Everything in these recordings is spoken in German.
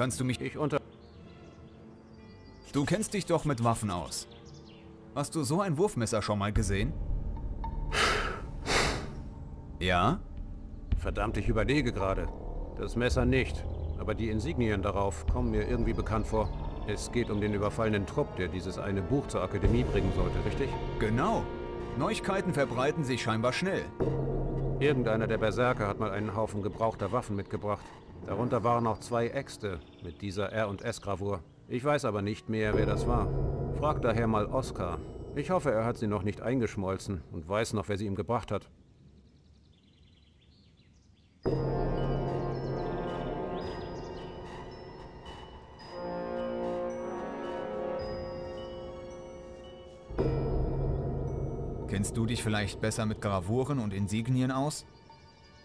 Kannst du mich... Ich unter... Du kennst dich doch mit Waffen aus. Hast du so ein Wurfmesser schon mal gesehen? Ja? Verdammt, ich überlege gerade. Das Messer nicht, aber die Insignien darauf kommen mir irgendwie bekannt vor. Es geht um den überfallenen Trupp, der dieses eine Buch zur Akademie bringen sollte, richtig? Genau. Neuigkeiten verbreiten sich scheinbar schnell. Irgendeiner der Berserker hat mal einen Haufen gebrauchter Waffen mitgebracht. Darunter waren auch zwei Äxte mit dieser R&S-Gravur. Ich weiß aber nicht mehr, wer das war. Frag daher mal Oskar. Ich hoffe, er hat sie noch nicht eingeschmolzen und weiß noch, wer sie ihm gebracht hat. Kennst du dich vielleicht besser mit Gravuren und Insignien aus?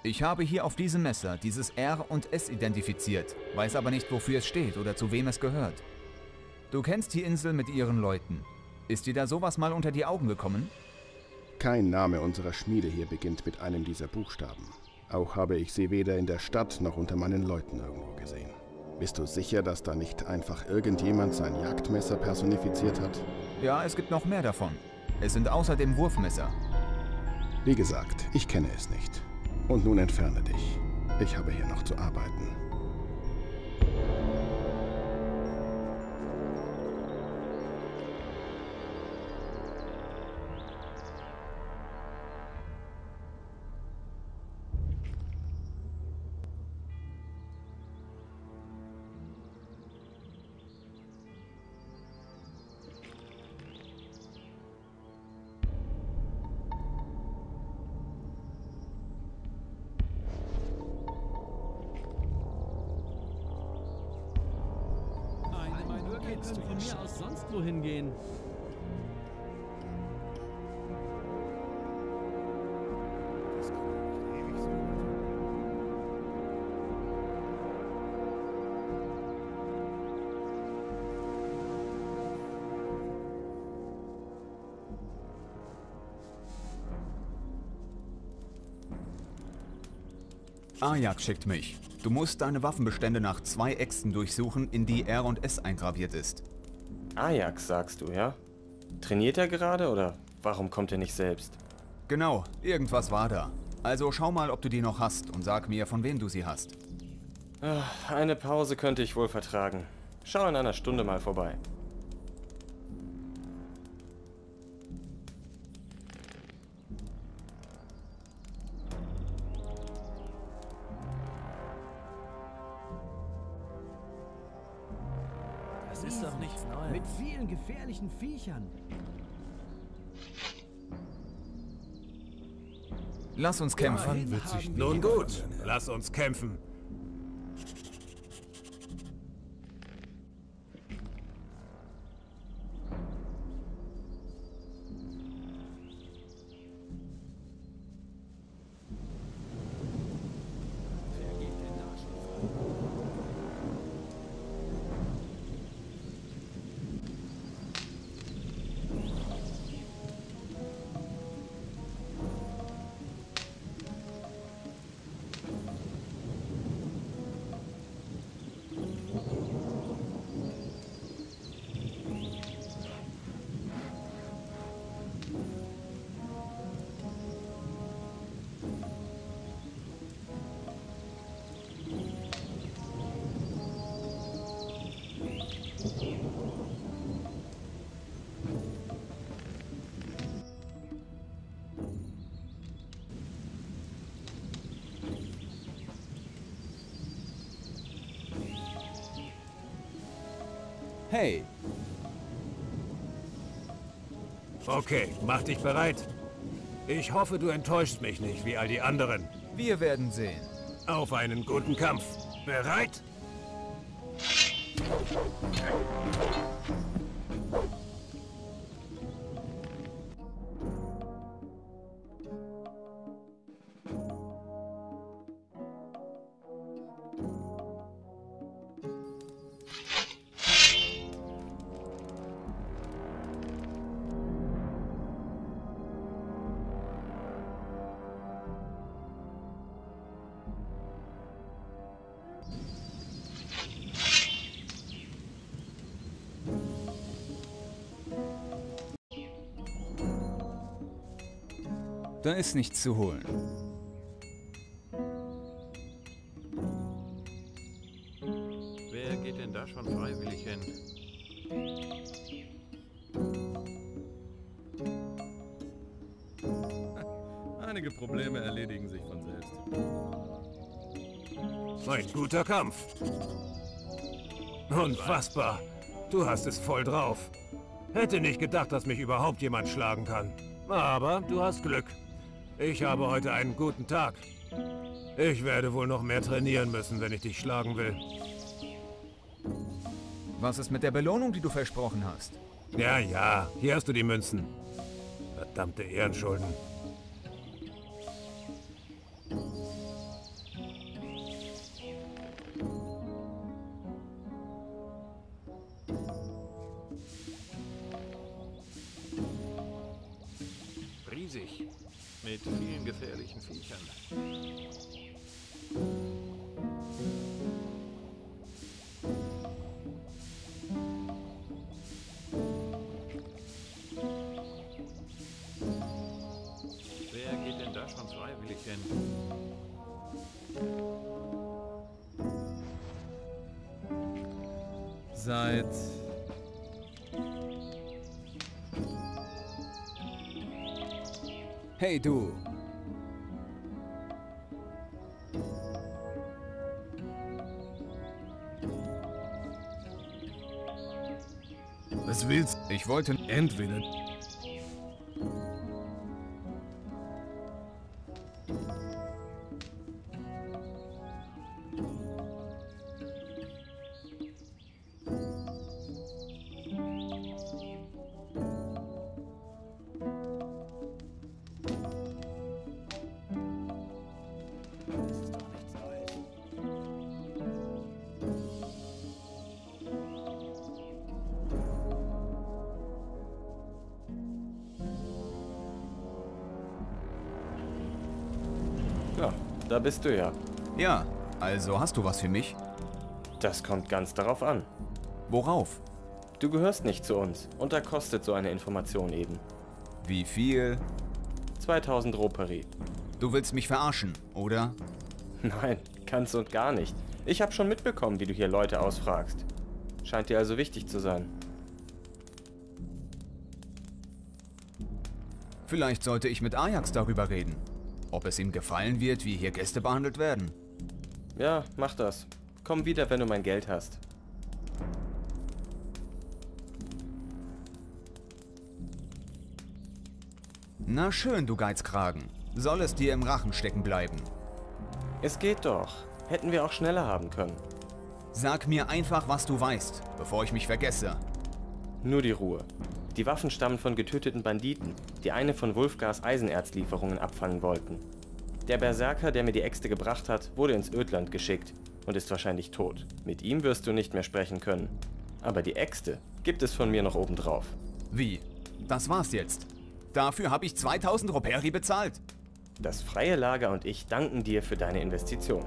Ich habe hier auf diesem Messer dieses R und S identifiziert, weiß aber nicht, wofür es steht oder zu wem es gehört. Du kennst die Insel mit ihren Leuten. Ist dir da sowas mal unter die Augen gekommen? Kein Name unserer Schmiede hier beginnt mit einem dieser Buchstaben. Auch habe ich sie weder in der Stadt noch unter meinen Leuten irgendwo gesehen. Bist du sicher, dass da nicht einfach irgendjemand sein Jagdmesser personifiziert hat? Ja, es gibt noch mehr davon. Es sind außerdem Wurfmesser. Wie gesagt, ich kenne es nicht. Und nun entferne dich. Ich habe hier noch zu arbeiten. Können von mir aus sonst wohin gehen. Ajax schickt mich. Du musst deine Waffenbestände nach zwei Äxten durchsuchen, in die R und S eingraviert ist. Ajax, sagst du, ja? Trainiert er gerade oder warum kommt er nicht selbst? Genau, irgendwas war da. Also schau mal, ob du die noch hast und sag mir, von wem du sie hast. Ach, eine Pause könnte ich wohl vertragen. Schau in einer Stunde mal vorbei. Ist doch nichts Neues. Mit vielen gefährlichen Viechern. Lass uns kämpfen. Nun gut, lass uns kämpfen. Hey, Okay, mach dich bereit. Ich hoffe, du enttäuschst mich nicht wie all die anderen. wir werden sehen. Auf einen guten Kampf. Bereit? Da ist nichts zu holen. Wer geht denn da schon freiwillig hin? Einige Probleme erledigen sich von selbst. Ein guter Kampf. Unfassbar. Du hast es voll drauf. Hätte nicht gedacht, dass mich überhaupt jemand schlagen kann. Aber du hast Glück. Ich habe heute einen guten Tag. Ich werde wohl noch mehr trainieren müssen, wenn ich dich schlagen will. Was ist mit der Belohnung, die du versprochen hast? Ja, ja, hier hast du die Münzen. Verdammte Ehrenschulden. Mit vielen gefährlichen Viechern. Wer geht denn da schon freiwillig hin? Seit... Hey du, Was willst ich wollte... Entweder... da bist du ja. Ja, also hast du was für mich? Das kommt ganz darauf an. Worauf? Du gehörst nicht zu uns und da kostet so eine Information eben. Wie viel? 2000 Roperi. Du willst mich verarschen, oder? Nein, ganz und gar nicht. Ich habe schon mitbekommen, wie du hier Leute ausfragst. Scheint dir also wichtig zu sein. Vielleicht sollte ich mit Ajax darüber reden. Ob es ihm gefallen wird, wie hier Gäste behandelt werden. Ja, mach das. Komm wieder, wenn du mein Geld hast. Na schön, du Geizkragen. Soll es dir im Rachen stecken bleiben? Es geht doch. Hätten wir auch schneller haben können. Sag mir einfach, was du weißt, bevor ich mich vergesse. Nur die Ruhe. Die Waffen stammen von getöteten Banditen, die eine von Wulfgars Eisenerzlieferungen abfangen wollten. Der Berserker, der mir die Äxte gebracht hat, wurde ins Ödland geschickt und ist wahrscheinlich tot. Mit ihm wirst du nicht mehr sprechen können. Aber die Äxte gibt es von mir noch obendrauf. Wie? Das war's jetzt. Dafür habe ich 2000 Roperi bezahlt. Das freie Lager und ich danken dir für deine Investition.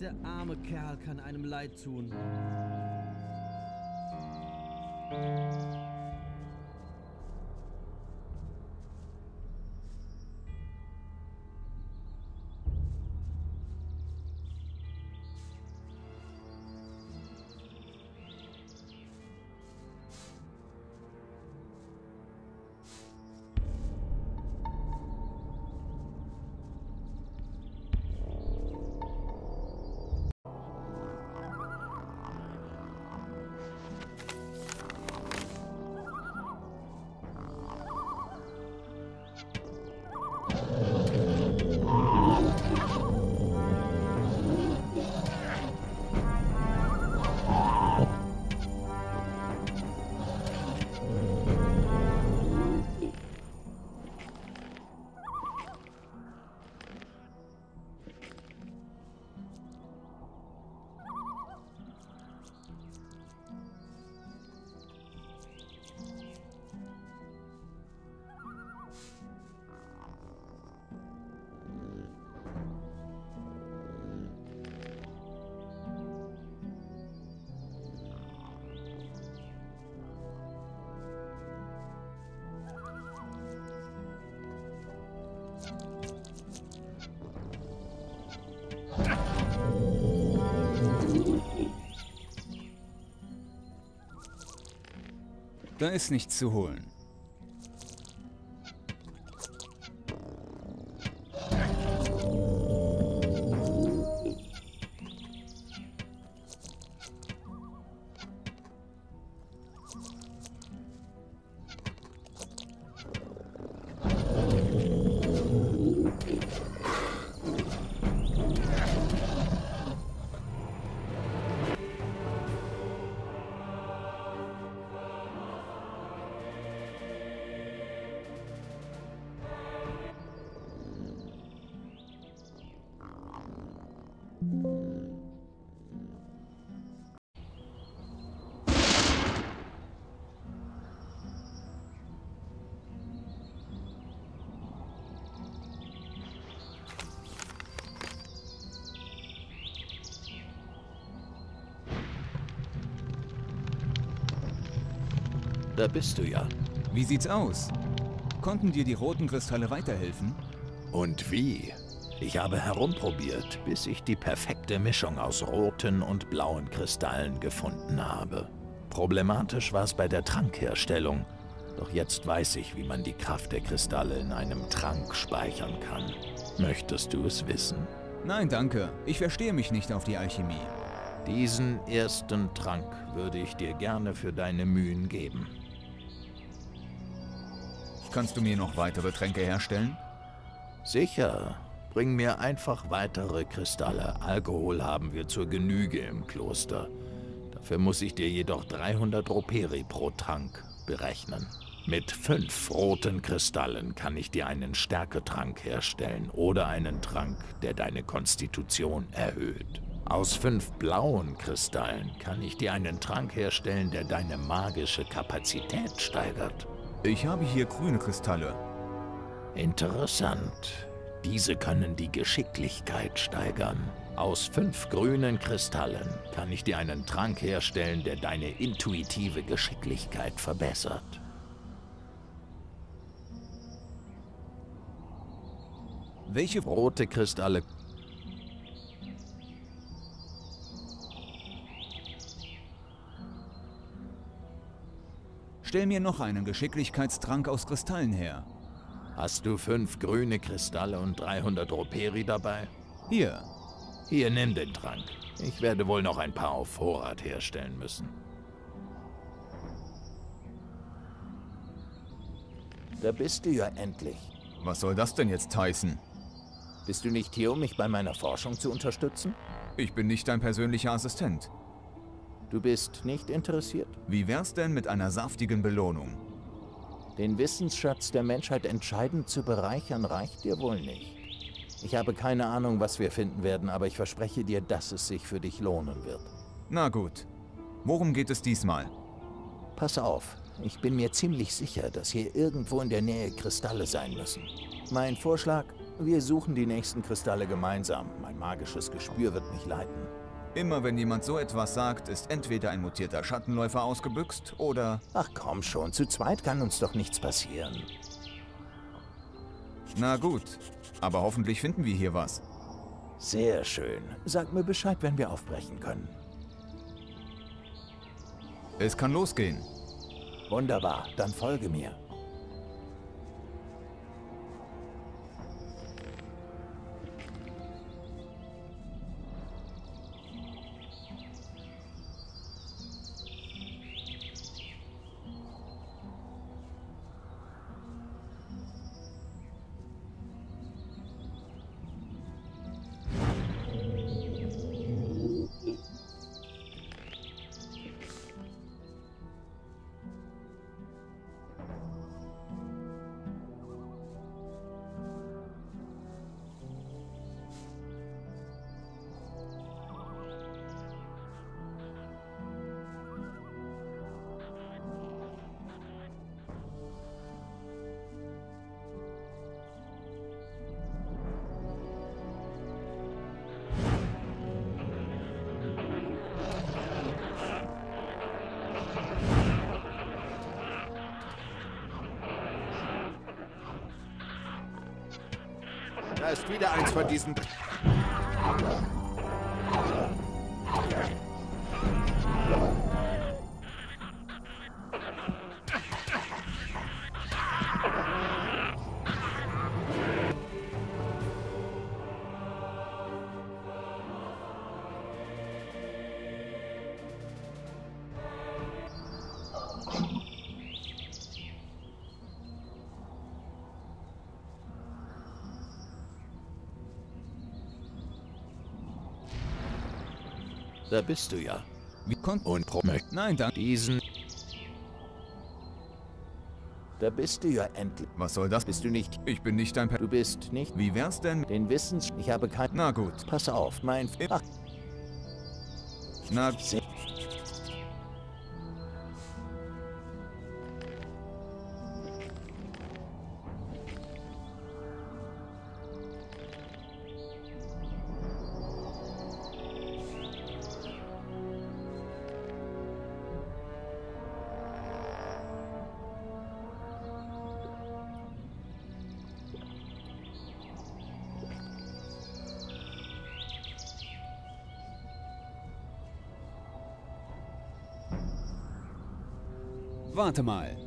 Der arme Kerl kann einem leid tun. Da ist nichts zu holen. Da bist du ja. Wie sieht's aus? Konnten dir die roten Kristalle weiterhelfen? Und wie? Ich habe herumprobiert, bis ich die perfekte Mischung aus roten und blauen Kristallen gefunden habe. Problematisch war es bei der Trankherstellung. Doch jetzt weiß ich, wie man die Kraft der Kristalle in einem Trank speichern kann. Möchtest du es wissen? Nein, danke. Ich verstehe mich nicht auf die Alchemie. Diesen ersten Trank würde ich dir gerne für deine Mühen geben. Kannst du mir noch weitere Tränke herstellen? Sicher. Bring mir einfach weitere Kristalle. Alkohol haben wir zur Genüge im Kloster. Dafür muss ich dir jedoch 300 Roperi pro Trank berechnen. Mit fünf roten Kristallen kann ich dir einen Stärketrank herstellen oder einen Trank, der deine Konstitution erhöht. Aus fünf blauen Kristallen kann ich dir einen Trank herstellen, der deine magische Kapazität steigert. Ich habe hier grüne Kristalle. Interessant. Diese können die Geschicklichkeit steigern. Aus fünf grünen Kristallen kann ich dir einen Trank herstellen, der deine intuitive Geschicklichkeit verbessert. Welche rote Kristalle Stell mir noch einen Geschicklichkeitstrank aus Kristallen her. Hast du fünf grüne Kristalle und 300 Roperi dabei? Hier. Hier, nimm den Trank. Ich werde wohl noch ein paar auf Vorrat herstellen müssen. Da bist du ja endlich. Was soll das denn jetzt heißen? Bist du nicht hier, um mich bei meiner Forschung zu unterstützen? Ich bin nicht dein persönlicher Assistent. Du bist nicht interessiert? Wie wär's denn mit einer saftigen Belohnung? Den Wissensschatz der Menschheit entscheidend zu bereichern, reicht dir wohl nicht. Ich habe keine Ahnung, was wir finden werden, aber ich verspreche dir, dass es sich für dich lohnen wird. Na gut. Worum geht es diesmal? Pass auf, ich bin mir ziemlich sicher, dass hier irgendwo in der Nähe Kristalle sein müssen. Mein Vorschlag, wir suchen die nächsten Kristalle gemeinsam. Mein magisches Gespür wird mich leiten. Immer wenn jemand so etwas sagt, ist entweder ein mutierter Schattenläufer ausgebüxt oder... Ach komm schon, zu zweit kann uns doch nichts passieren. Na gut, aber hoffentlich finden wir hier was. Sehr schön. Sag mir Bescheid, wenn wir aufbrechen können. Es kann losgehen. Wunderbar, dann folge mir. Da ist wieder eins von diesen... Da bist du ja. Wie kommt... Und Pro Nein, danke. diesen... Da bist du ja endlich. Was soll das? Bist du nicht... Ich bin nicht dein... Per Du bist nicht... Wie wär's denn? Den Wissens... Ich habe kein... Na gut. Pass auf, mein... Ach, Na, se- Warte mal.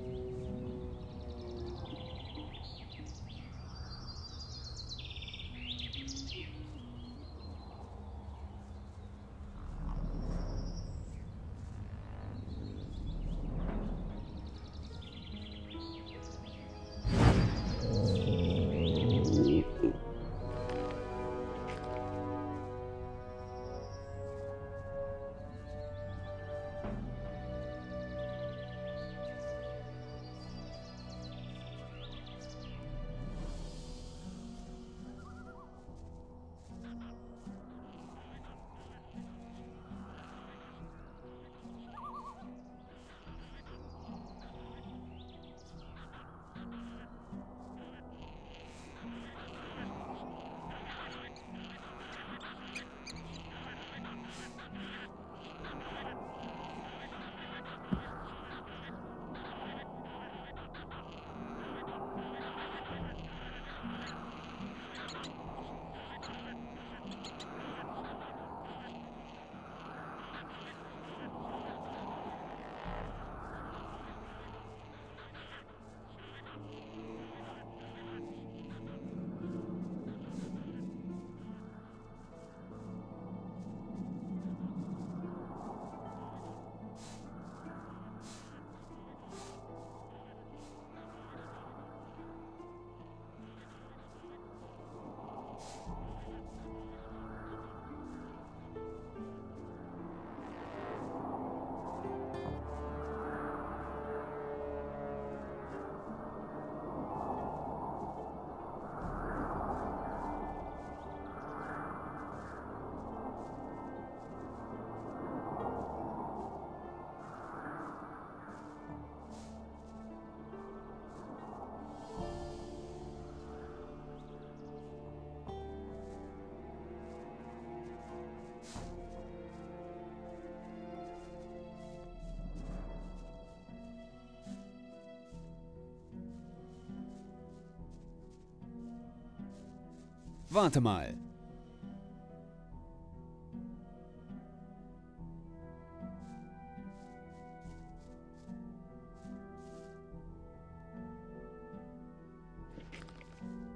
Warte mal.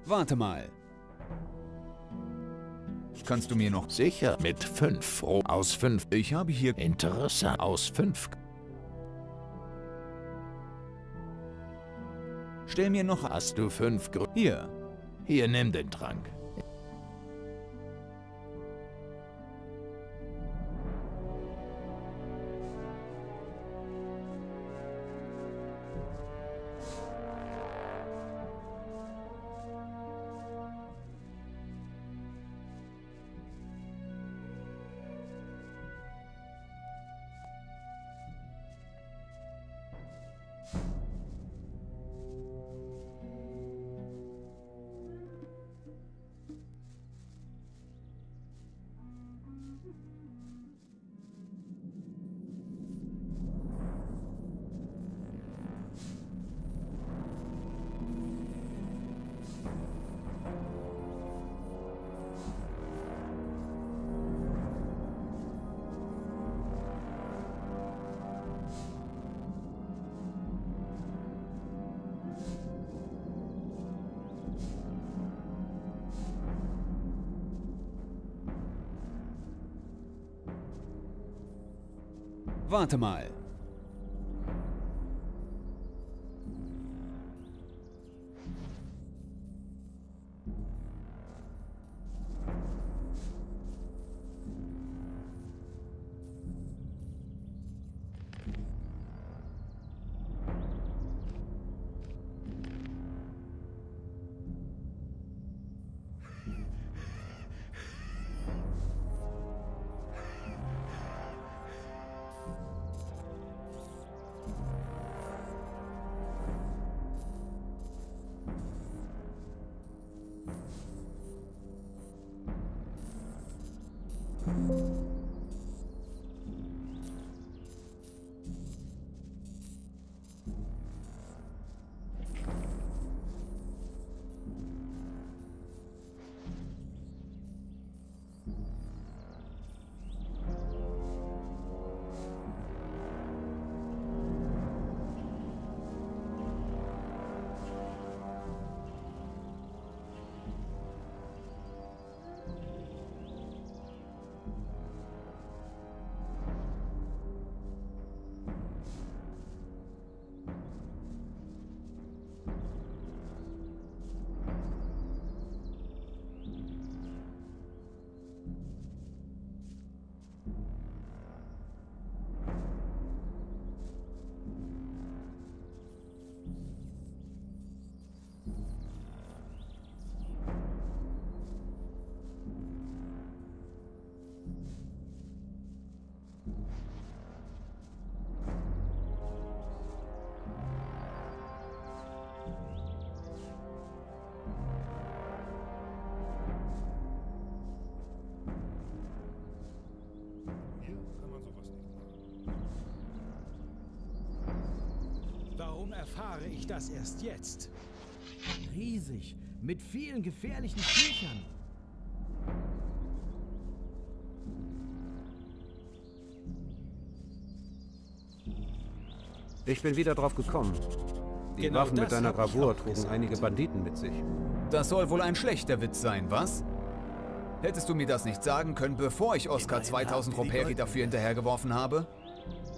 Warte mal. kannst du mir noch... Sicher, mit fünf. Ro- Aus fünf. Ich habe hier... Interessant. Aus fünf. Stell mir noch... Hast du fünf Grü Hier. Hier, nimm den Trank. Warte mal. Erfahre ich das erst jetzt? Riesig, mit vielen gefährlichen Viechern. Ich bin wieder drauf gekommen. Die Genau Waffen mit deiner Gravur trugen einige Banditen mit sich. Das soll wohl ein schlechter Witz sein, was? Hättest du mir das nicht sagen können, bevor ich Oscar 2000 Roperi dafür hinterhergeworfen habe?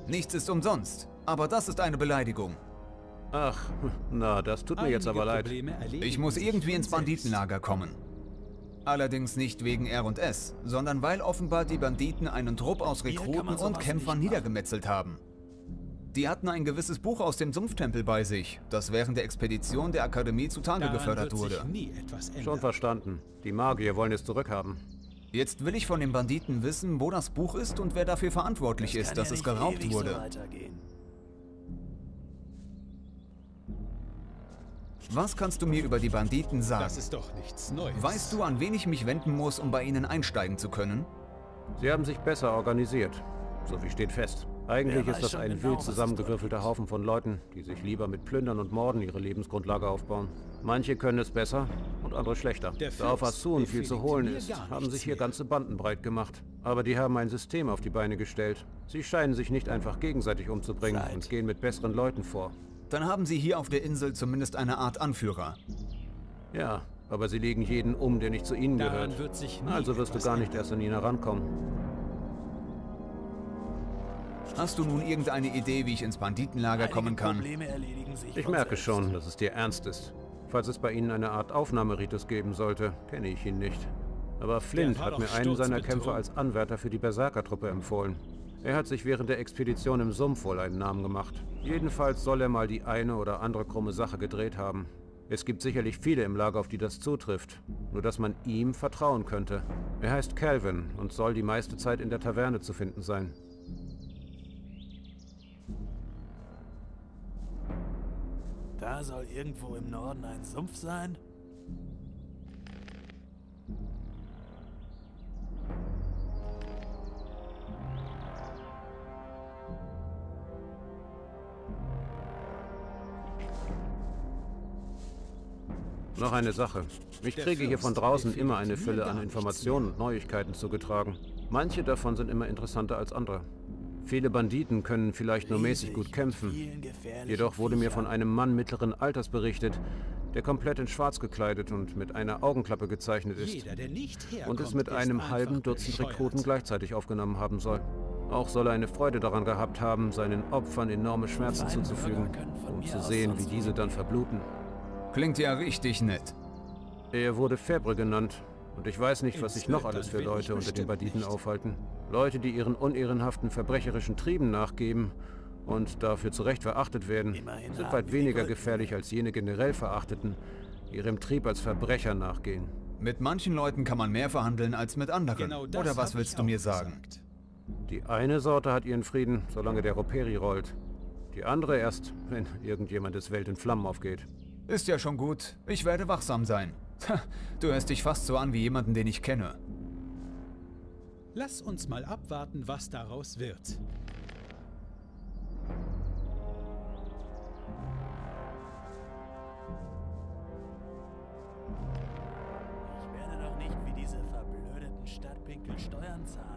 Nichts ist umsonst, aber das ist eine Beleidigung. Ach, na, das tut mir jetzt Einige aber leid. Ich muss irgendwie ins. Banditenlager kommen. Allerdings nicht wegen R&S, sondern weil offenbar die Banditen einen Trupp aus Rekruten und Kämpfern niedergemetzelt haben. Die hatten ein gewisses Buch aus dem Sumpftempel bei sich, das während der Expedition der Akademie zutage Daran gefördert wurde. Schon verstanden. Die Magier wollen es zurückhaben. Jetzt will ich von den Banditen wissen, wo das Buch ist und wer dafür verantwortlich Kann ist, ja dass es nicht geraubt ewig so Was kannst du mir über die Banditen sagen? Das ist doch nichts Neues. Weißt du, an wen ich mich wenden muss, um bei ihnen einsteigen zu können? Sie haben sich besser organisiert. So wie steht fest. Eigentlich ist das ein genau, wild zusammengewürfelter Haufen von Leuten, die sich lieber mit Plündern und Morden ihre Lebensgrundlage aufbauen. Manche können es besser und andere schlechter. Da auf Asun viel zu holen ist, haben sich hier mehr. ganze Banden breit gemacht. Aber die haben ein System auf die Beine gestellt. Sie scheinen sich nicht einfach gegenseitig umzubringen Zeit. und gehen mit besseren Leuten vor. Dann haben sie hier auf der Insel zumindest eine Art Anführer. Ja, aber sie legen jeden um, der nicht zu ihnen Daran gehört. wird sich nie Also wirst du gar nicht erst an ihn herankommen. Hast du nun irgendeine Idee, wie ich ins Banditenlager kommen kann? Probleme erledigen sich Ich merke selbst. schon, dass es dir ernst ist. Falls es bei Ihnen eine Art Aufnahmeritus geben sollte, kenne ich ihn nicht. Aber Flint hat mir einen seiner. Kämpfer als Anwärter für die Berserkertruppe empfohlen. Er hat sich während der Expedition im Sumpf wohl einen Namen gemacht. Jedenfalls soll er mal die eine oder andere krumme Sache gedreht haben. Es gibt sicherlich viele im Lager, auf die das zutrifft. Nur dass man ihm vertrauen könnte. Er heißt Calvin und soll die meiste Zeit in der Taverne zu finden sein. Da soll irgendwo im Norden ein Sumpf sein? Noch eine Sache. Ich kriege hier von draußen immer eine Fülle an Informationen und Neuigkeiten zugetragen. Manche davon sind immer interessanter als andere. Viele Banditen können vielleicht nur mäßig gut kämpfen. Jedoch wurde mir von einem Mann mittleren Alters berichtet, der komplett in Schwarz gekleidet und mit einer Augenklappe gezeichnet ist. Und es mit einem halben Dutzend. Rekruten gleichzeitig aufgenommen haben soll. Auch soll er eine Freude daran gehabt haben, seinen Opfern enorme Schmerzen zuzufügen, um zu sehen, wie diese dann verbluten. Klingt ja richtig nett. Er wurde Febre genannt. Und ich weiß nicht, was sich noch alles für Leute unter den Banditen nicht. aufhalten. Leute, die ihren unehrenhaften, verbrecherischen Trieben nachgeben und dafür zu Recht verachtet werden, Immerhin sind weit weniger gefährlich als jene generell Verachteten, die ihrem Trieb als Verbrecher nachgehen. Mit manchen Leuten kann man mehr verhandeln als mit anderen. Genau Oder was willst du mir sagen? gesagt. Die eine Sorte hat ihren Frieden, solange der Roperi rollt. Die andere erst, wenn irgendjemandes Welt in Flammen aufgeht. Ist ja schon gut. Ich werde wachsam sein. Du hörst dich fast so an wie jemanden, den ich kenne. Lass uns mal abwarten, was daraus wird. Ich werde doch nicht wie diese verblödeten Stadtpinkel Steuern zahlen.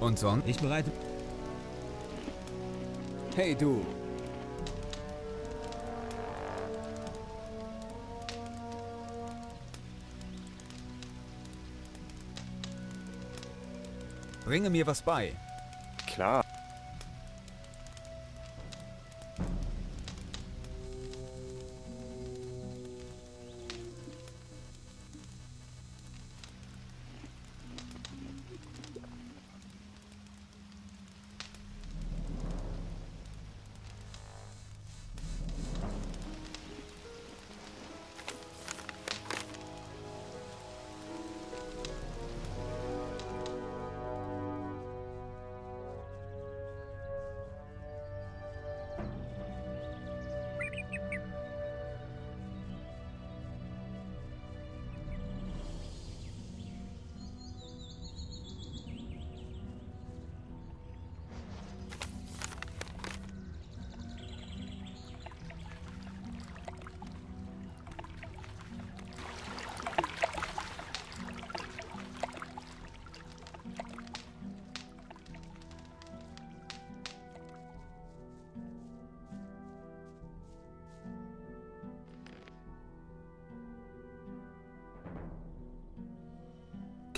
Und sonst? Ich bereite. Hey du! Bringe mir was bei.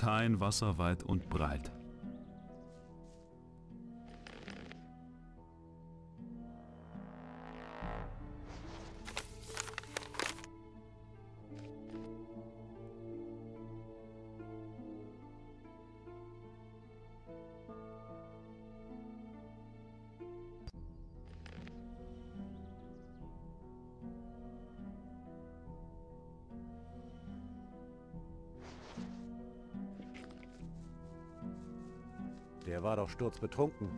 Kein Wasser weit und breit. Sturzbetrunken.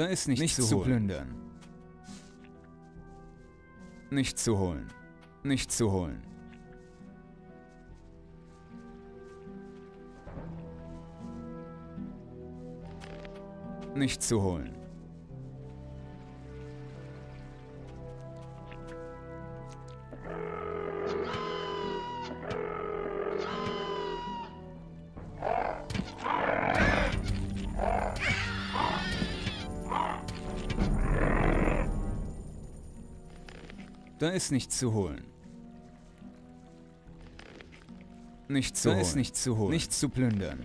Da ist nichts, Nichts zu, zu plündern. Nichts zu holen. Nichts zu holen. Nichts zu holen. Ist nichts zu holen. Nichts zu Da holen. ist nichts zu holen. Nichts zu plündern.